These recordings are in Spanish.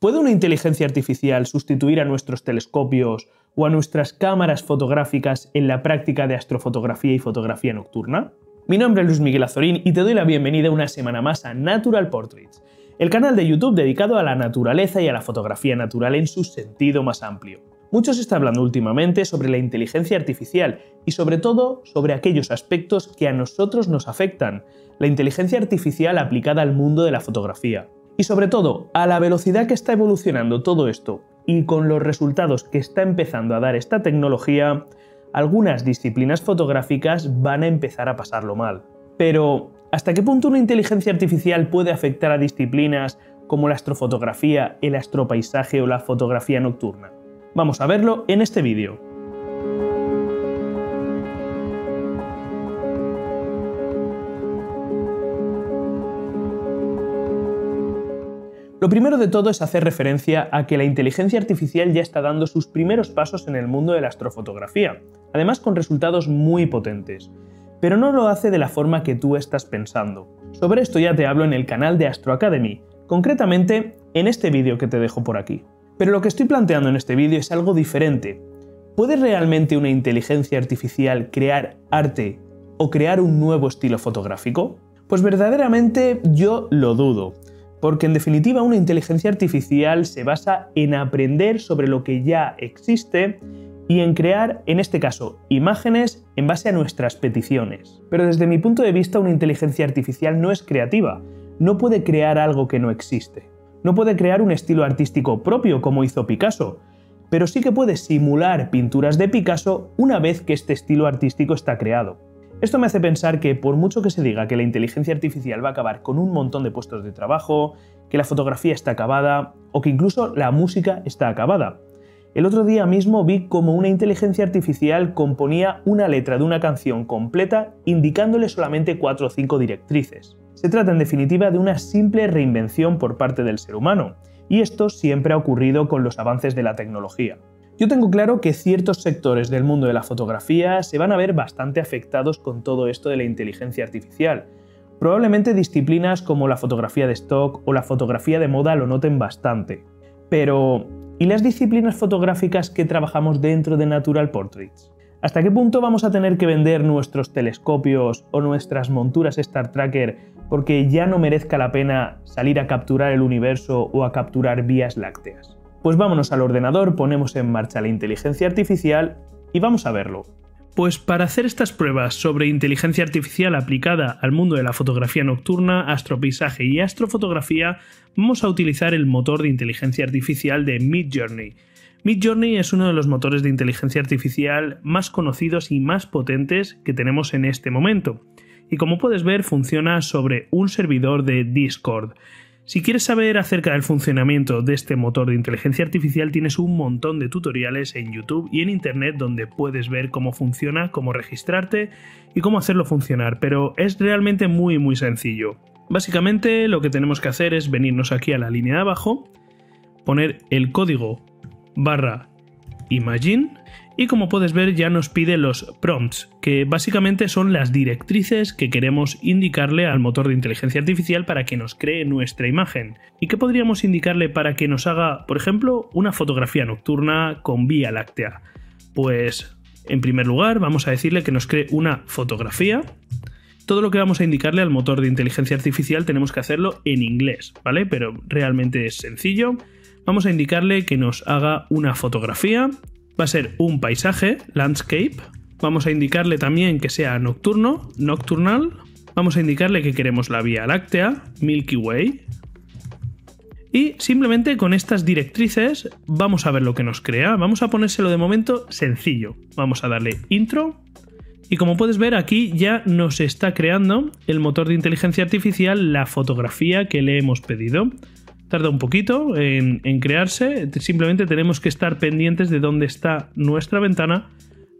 ¿Puede una inteligencia artificial sustituir a nuestros telescopios o a nuestras cámaras fotográficas en la práctica de astrofotografía y fotografía nocturna? Mi nombre es Luis Miguel Azorín y te doy la bienvenida una semana más a Natural Portraits, el canal de YouTube dedicado a la naturaleza y a la fotografía natural en su sentido más amplio. Mucho se está hablando últimamente sobre la inteligencia artificial y sobre todo sobre aquellos aspectos que a nosotros nos afectan, la inteligencia artificial aplicada al mundo de la fotografía. Y sobre todo, a la velocidad que está evolucionando todo esto y con los resultados que está empezando a dar esta tecnología, algunas disciplinas fotográficas van a empezar a pasarlo mal. Pero, ¿hasta qué punto una inteligencia artificial puede afectar a disciplinas como la astrofotografía, el astropaisaje o la fotografía nocturna? Vamos a verlo en este vídeo. Lo primero de todo es hacer referencia a que la inteligencia artificial ya está dando sus primeros pasos en el mundo de la astrofotografía, además con resultados muy potentes. Pero no lo hace de la forma que tú estás pensando. Sobre esto ya te hablo en el canal de Astro Academy, concretamente en este vídeo que te dejo por aquí. Pero lo que estoy planteando en este vídeo es algo diferente. ¿Puede realmente una inteligencia artificial crear arte o crear un nuevo estilo fotográfico? Pues verdaderamente yo lo dudo porque en definitiva una inteligencia artificial se basa en aprender sobre lo que ya existe y en crear, en este caso, imágenes en base a nuestras peticiones. Pero desde mi punto de vista una inteligencia artificial no es creativa, no puede crear algo que no existe. No puede crear un estilo artístico propio como hizo Picasso, pero sí que puede simular pinturas de Picasso una vez que este estilo artístico está creado. Esto me hace pensar que por mucho que se diga que la inteligencia artificial va a acabar con un montón de puestos de trabajo, que la fotografía está acabada o que incluso la música está acabada. El otro día mismo vi como una inteligencia artificial componía una letra de una canción completa indicándole solamente 4 o 5 directrices. Se trata en definitiva de una simple reinvención por parte del ser humano, y esto siempre ha ocurrido con los avances de la tecnología. Yo tengo claro que ciertos sectores del mundo de la fotografía se van a ver bastante afectados con todo esto de la inteligencia artificial. Probablemente disciplinas como la fotografía de stock o la fotografía de moda lo noten bastante. Pero, ¿y las disciplinas fotográficas que trabajamos dentro de Natural Portraits? ¿Hasta qué punto vamos a tener que vender nuestros telescopios o nuestras monturas Star Tracker porque ya no merezca la pena salir a capturar el universo o a capturar vías lácteas? Pues vámonos al ordenador, ponemos en marcha la inteligencia artificial y vamos a verlo. Pues para hacer estas pruebas sobre inteligencia artificial aplicada al mundo de la fotografía nocturna, astropaisaje y astrofotografía, vamos a utilizar el motor de inteligencia artificial de Midjourney. Midjourney es uno de los motores de inteligencia artificial más conocidos y más potentes que tenemos en este momento. Y como puedes ver, funciona sobre un servidor de Discord. Si quieres saber acerca del funcionamiento de este motor de inteligencia artificial, tienes un montón de tutoriales en YouTube y en Internet donde puedes ver cómo funciona, cómo registrarte y cómo hacerlo funcionar, pero es realmente muy muy sencillo. Básicamente lo que tenemos que hacer es venirnos aquí a la línea de abajo, poner el código barra imagine y como puedes ver ya nos pide los prompts, que básicamente son las directrices que queremos indicarle al motor de inteligencia artificial para que nos cree nuestra imagen. ¿Y qué podríamos indicarle para que nos haga, por ejemplo, una fotografía nocturna con Vía Láctea? Pues, en primer lugar, vamos a decirle que nos cree una fotografía. Todo lo que vamos a indicarle al motor de inteligencia artificial tenemos que hacerlo en inglés, ¿vale? Pero realmente es sencillo. Vamos a indicarle que nos haga una fotografía va a ser un paisaje, landscape. Vamos a indicarle también que sea nocturno, nocturnal. Vamos a indicarle que queremos la Vía Láctea, Milky Way. Y simplemente con estas directrices vamos a ver lo que nos crea. Vamos a ponérselo de momento sencillo. Vamos a darle intro. Y como puedes ver aquí ya nos está creando el motor de inteligencia artificial la fotografía que le hemos pedido tarda un poquito en, crearse. Simplemente tenemos que estar pendientes de dónde está nuestra ventana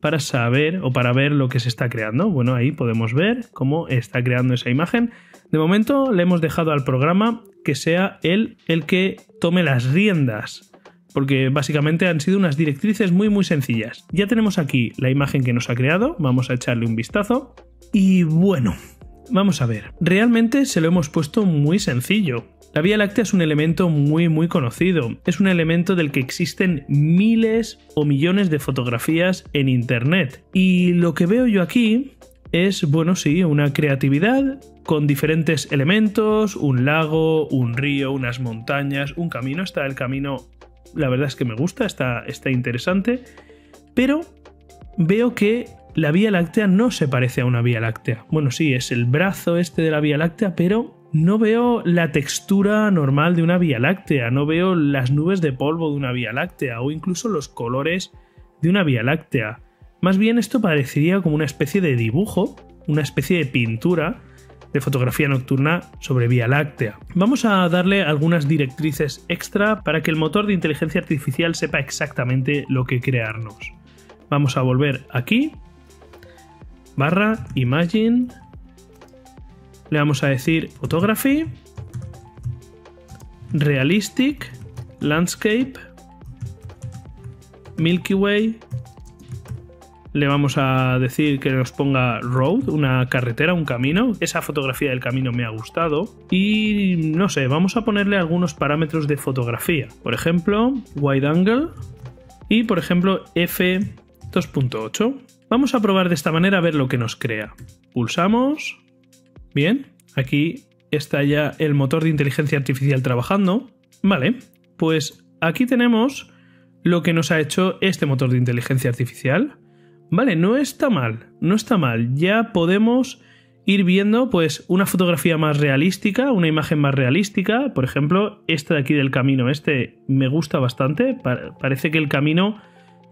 para saber o para ver lo que se está creando. Bueno, ahí podemos ver cómo está creando esa imagen. De momento le hemos dejado al programa que sea él el que tome las riendas. Porque básicamente han sido unas directrices muy muy sencillas. Ya tenemos aquí la imagen que nos ha creado. Vamos a echarle un vistazo. Y bueno, vamos a ver. Realmente se lo hemos puesto muy sencillo. La Vía Láctea es un elemento muy muy conocido, es un elemento del que existen miles o millones de fotografías en Internet. Y lo que veo yo aquí es, bueno, sí, una creatividad con diferentes elementos, un lago, un río, unas montañas, un camino. Está el camino, la verdad es que me gusta, está, está interesante, pero veo que la Vía Láctea no se parece a una Vía Láctea. Bueno, sí, es el brazo este de la Vía Láctea, pero no veo la textura normal de una Vía Láctea, no veo las nubes de polvo de una Vía Láctea o incluso los colores de una Vía Láctea. Más bien esto parecería como una especie de dibujo, una especie de pintura de fotografía nocturna sobre Vía Láctea. Vamos a darle algunas directrices extra para que el motor de inteligencia artificial sepa exactamente lo que crearnos. Vamos a volver aquí, barra, imagine, le vamos a decir photography, realistic, landscape, Milky Way, le vamos a decir que nos ponga road, una carretera, un camino. Esa fotografía del camino me ha gustado. Y no sé, vamos a ponerle algunos parámetros de fotografía. Por ejemplo, wide angle y por ejemplo f2.8. Vamos a probar de esta manera a ver lo que nos crea. Pulsamos. Bien, aquí está ya el motor de inteligencia artificial trabajando. Vale, pues aquí tenemos lo que nos ha hecho este motor de inteligencia artificial. Vale, no está mal, no está mal. Ya podemos ir viendo pues una fotografía más realística, una imagen más realística. Por ejemplo, esta de aquí del camino, este me gusta bastante. parece que el camino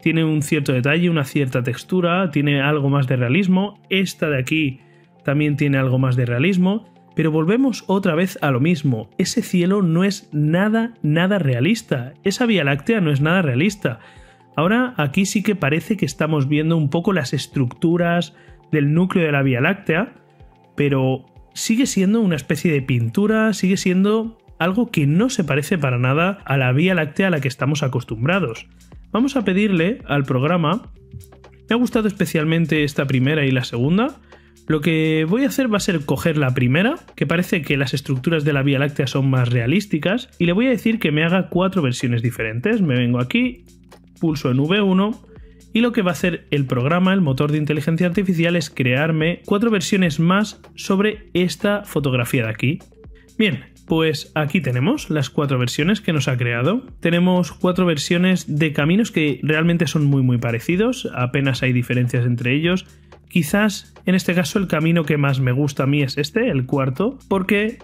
tiene un cierto detalle, una cierta textura, tiene algo más de realismo. Esta de aquí también tiene algo más de realismo. Pero volvemos otra vez a lo mismo. Ese cielo no es nada, nada realista. Esa Vía Láctea no es nada realista. Ahora aquí sí que parece que estamos viendo un poco las estructuras del núcleo de la Vía Láctea, pero sigue siendo una especie de pintura, sigue siendo algo que no se parece para nada a la Vía Láctea a la que estamos acostumbrados. Vamos a pedirle al programa, me ha gustado especialmente esta primera y la segunda, lo que voy a hacer va a ser coger la primera, que parece que las estructuras de la Vía Láctea son más realísticas, y le voy a decir que me haga cuatro versiones diferentes. Me vengo aquí, pulso en V1 y lo que va a hacer el programa, el motor de inteligencia artificial, es crearme cuatro versiones más sobre esta fotografía de aquí. Bien, pues aquí tenemos las cuatro versiones que nos ha creado. Tenemos cuatro versiones de caminos que realmente son muy muy parecidos, apenas hay diferencias entre ellos. Quizás en este caso el camino que más me gusta a mí es este, el cuarto, porque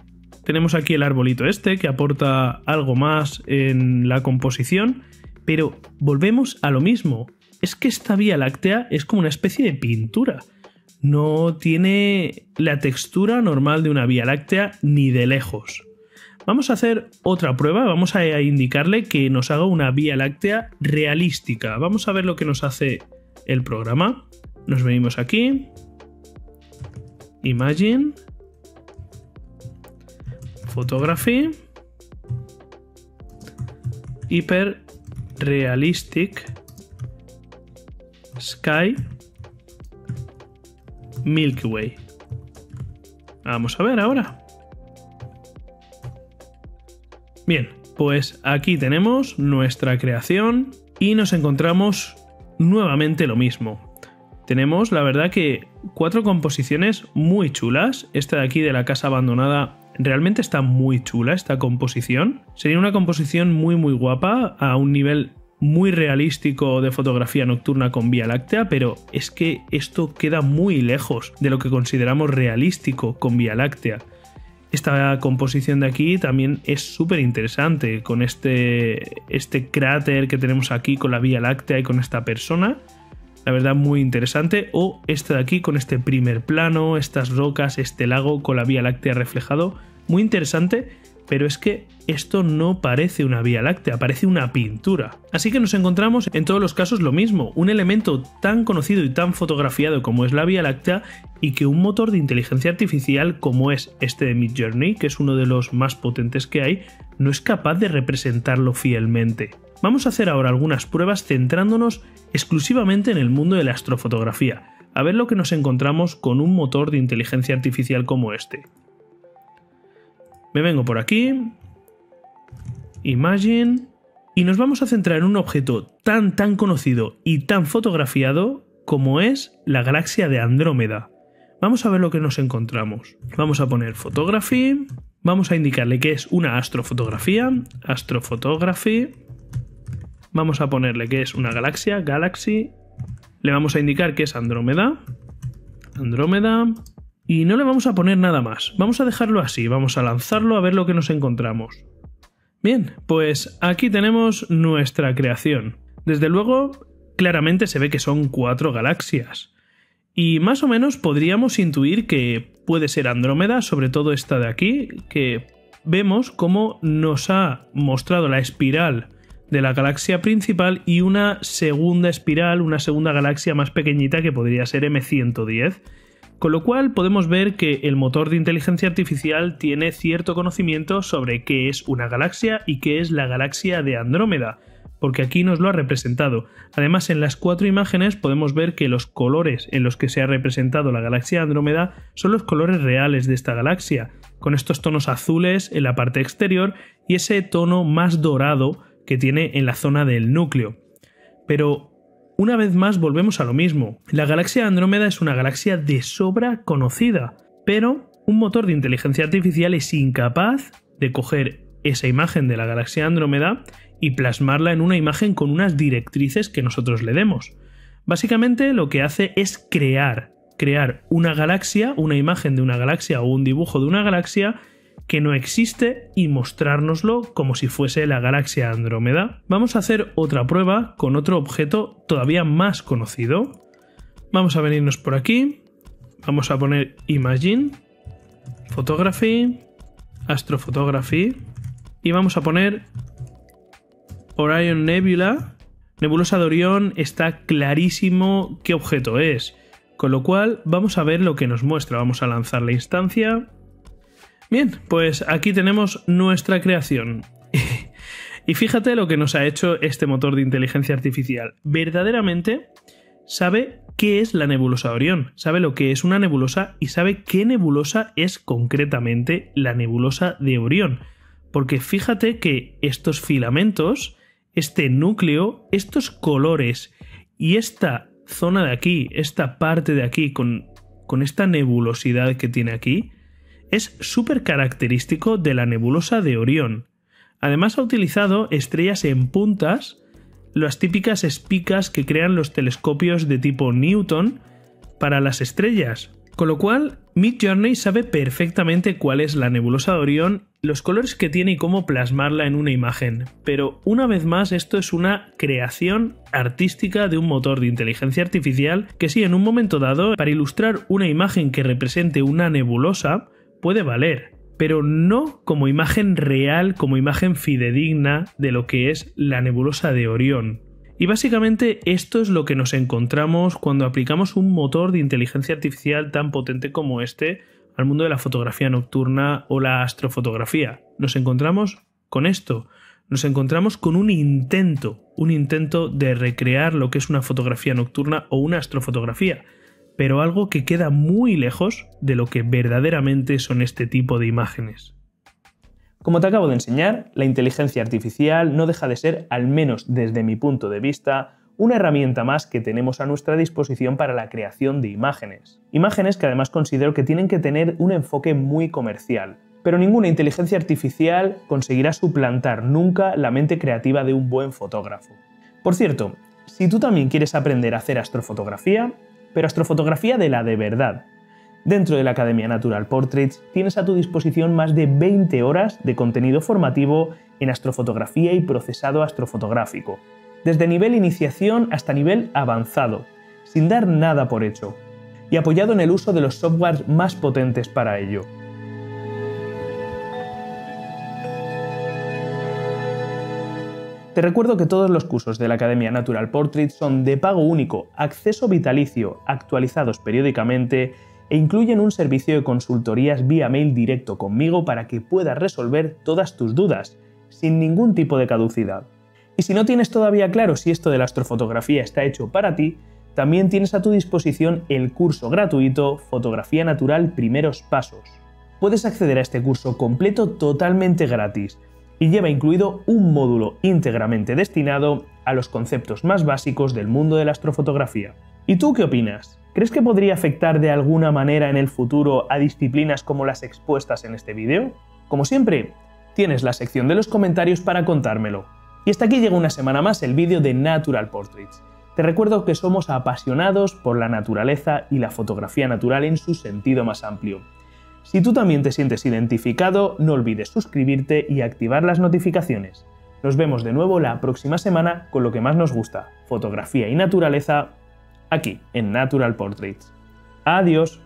tenemos aquí el arbolito este que aporta algo más en la composición pero volvemos a lo mismo. Es que esta Vía Láctea es como una especie de pintura. No tiene la textura normal de una Vía Láctea ni de lejos. Vamos a hacer otra prueba, vamos a indicarle que nos haga una Vía Láctea realística. Vamos a ver lo que nos hace el programa. Nos venimos aquí. Imagine. Photography. Hyper Realistic Sky Milky Way. Vamos a ver ahora. Bien, pues aquí tenemos nuestra creación y nos encontramos nuevamente lo mismo. Tenemos, la verdad, que cuatro composiciones muy chulas. Esta de aquí de la casa abandonada realmente está muy chula esta composición. Sería una composición muy muy guapa a un nivel muy realístico de fotografía nocturna con Vía Láctea, pero es que esto queda muy lejos de lo que consideramos realístico con Vía Láctea. Esta composición de aquí también es súper interesante, con este, este cráter que tenemos aquí con la Vía Láctea y con esta persona. La verdad muy interesante. O esta de aquí con este primer plano, estas rocas, este lago con la Vía Láctea reflejado. Muy interesante pero es que esto no parece una Vía Láctea, parece una pintura. Así que nos encontramos en todos los casos lo mismo, un elemento tan conocido y tan fotografiado como es la Vía Láctea y que un motor de inteligencia artificial como es este de Midjourney, que es uno de los más potentes que hay, no es capaz de representarlo fielmente. Vamos a hacer ahora algunas pruebas centrándonos exclusivamente en el mundo de la astrofotografía, a ver lo que nos encontramos con un motor de inteligencia artificial como este. Me vengo por aquí, Imagine, y nos vamos a centrar en un objeto tan tan conocido y tan fotografiado como es la galaxia de Andrómeda. Vamos a ver lo que nos encontramos. Vamos a poner Photography, vamos a indicarle que es una astrofotografía, Astrophotography, vamos a ponerle que es una galaxia, Galaxy, le vamos a indicar que es Andrómeda, Andrómeda, y no le vamos a poner nada más. Vamos a dejarlo así, vamos a lanzarlo a ver lo que nos encontramos. Bien, pues aquí tenemos nuestra creación. Desde luego, claramente se ve que son cuatro galaxias. Y más o menos podríamos intuir que puede ser Andrómeda, sobre todo esta de aquí, que vemos cómo nos ha mostrado la espiral de la galaxia principal y una segunda espiral, una segunda galaxia más pequeñita que podría ser M110 con lo cual podemos ver que el motor de inteligencia artificial tiene cierto conocimiento sobre qué es una galaxia y qué es la galaxia de Andrómeda, porque aquí nos lo ha representado. Además, en las cuatro imágenes podemos ver que los colores en los que se ha representado la galaxia Andrómeda son los colores reales de esta galaxia, con estos tonos azules en la parte exterior y ese tono más dorado que tiene en la zona del núcleo. Pero una vez más volvemos a lo mismo. La galaxia Andrómeda es una galaxia de sobra conocida, pero un motor de inteligencia artificial es incapaz de coger esa imagen de la galaxia Andrómeda y plasmarla en una imagen con unas directrices que nosotros le demos. Básicamente lo que hace es crear, crear una galaxia, una imagen de una galaxia o un dibujo de una galaxia que no existe y mostrárnoslo como si fuese la galaxia Andrómeda. Vamos a hacer otra prueba con otro objeto todavía más conocido. Vamos a venirnos por aquí, vamos a poner Imagine, Photography, Astrophotography y vamos a poner Orion Nebula. Nebulosa de Orión está clarísimo qué objeto es, con lo cual vamos a ver lo que nos muestra. Vamos a lanzar la instancia Bien, pues aquí tenemos nuestra creación. y fíjate lo que nos ha hecho este motor de inteligencia artificial. Verdaderamente sabe qué es la nebulosa Orión, sabe lo que es una nebulosa y sabe qué nebulosa es concretamente la nebulosa de Orión. Porque fíjate que estos filamentos, este núcleo, estos colores y esta zona de aquí, esta parte de aquí con, con esta nebulosidad que tiene aquí, es súper característico de la nebulosa de Orión. Además ha utilizado estrellas en puntas, las típicas espicas que crean los telescopios de tipo Newton para las estrellas. Con lo cual, Midjourney sabe perfectamente cuál es la nebulosa de Orión, los colores que tiene y cómo plasmarla en una imagen. Pero una vez más, esto es una creación artística de un motor de inteligencia artificial que sí, en un momento dado, para ilustrar una imagen que represente una nebulosa, puede valer, pero no como imagen real, como imagen fidedigna de lo que es la nebulosa de Orión. Y básicamente esto es lo que nos encontramos cuando aplicamos un motor de inteligencia artificial tan potente como este al mundo de la fotografía nocturna o la astrofotografía. Nos encontramos con esto, nos encontramos con un intento, un intento de recrear lo que es una fotografía nocturna o una astrofotografía, pero algo que queda muy lejos de lo que verdaderamente son este tipo de imágenes. Como te acabo de enseñar, la inteligencia artificial no deja de ser, al menos desde mi punto de vista, una herramienta más que tenemos a nuestra disposición para la creación de imágenes. Imágenes que además considero que tienen que tener un enfoque muy comercial, pero ninguna inteligencia artificial conseguirá suplantar nunca la mente creativa de un buen fotógrafo. Por cierto, si tú también quieres aprender a hacer astrofotografía, pero astrofotografía de la de verdad. Dentro de la Academia Natural Portraits tienes a tu disposición más de 20 horas de contenido formativo en astrofotografía y procesado astrofotográfico, desde nivel iniciación hasta nivel avanzado, sin dar nada por hecho, y apoyado en el uso de los softwares más potentes para ello. Te recuerdo que todos los cursos de la Academia Natural Portrait son de pago único, acceso vitalicio, actualizados periódicamente e incluyen un servicio de consultorías vía mail directo conmigo para que puedas resolver todas tus dudas, sin ningún tipo de caducidad. Y si no tienes todavía claro si esto de la astrofotografía está hecho para ti, también tienes a tu disposición el curso gratuito Fotografía Natural Primeros Pasos. Puedes acceder a este curso completo totalmente gratis y lleva incluido un módulo íntegramente destinado a los conceptos más básicos del mundo de la astrofotografía. ¿Y tú qué opinas? ¿Crees que podría afectar de alguna manera en el futuro a disciplinas como las expuestas en este vídeo? Como siempre, tienes la sección de los comentarios para contármelo. Y hasta aquí llega una semana más el vídeo de Natural Portraits. Te recuerdo que somos apasionados por la naturaleza y la fotografía natural en su sentido más amplio. Si tú también te sientes identificado, no olvides suscribirte y activar las notificaciones. Nos vemos de nuevo la próxima semana con lo que más nos gusta, fotografía y naturaleza, aquí en Natural Portraits. Adiós.